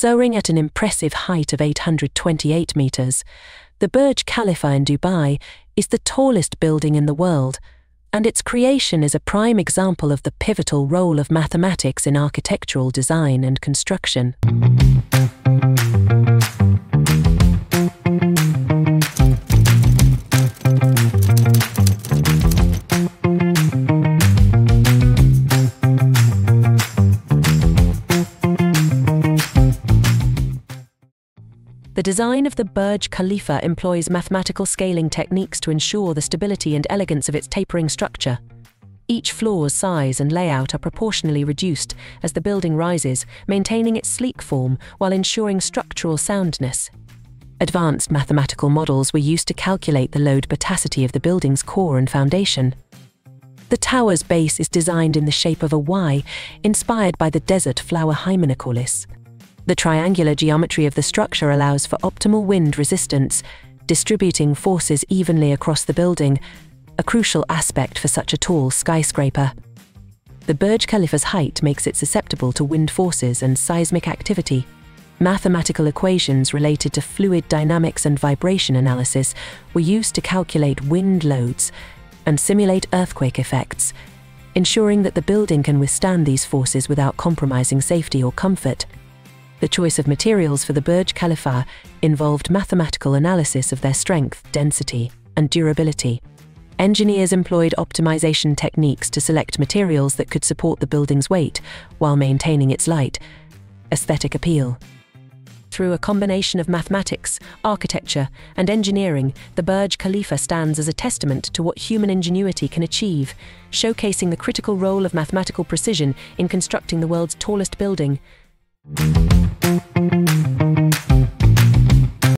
Soaring at an impressive height of 828 metres, the Burj Khalifa in Dubai is the tallest building in the world, and its creation is a prime example of the pivotal role of mathematics in architectural design and construction. The design of the Burj Khalifa employs mathematical scaling techniques to ensure the stability and elegance of its tapering structure. Each floor's size and layout are proportionally reduced as the building rises, maintaining its sleek form while ensuring structural soundness. Advanced mathematical models were used to calculate the load capacity of the building's core and foundation. The tower's base is designed in the shape of a Y, inspired by the desert flower Hymenocallis. The triangular geometry of the structure allows for optimal wind resistance, distributing forces evenly across the building, a crucial aspect for such a tall skyscraper. The Burj Khalifa's height makes it susceptible to wind forces and seismic activity. Mathematical equations related to fluid dynamics and vibration analysis were used to calculate wind loads and simulate earthquake effects, ensuring that the building can withstand these forces without compromising safety or comfort. The choice of materials for the Burj Khalifa involved mathematical analysis of their strength, density, and durability. Engineers employed optimization techniques to select materials that could support the building's weight while maintaining its light, aesthetic appeal. Through a combination of mathematics, architecture, and engineering, the Burj Khalifa stands as a testament to what human ingenuity can achieve, showcasing the critical role of mathematical precision in constructing the world's tallest building.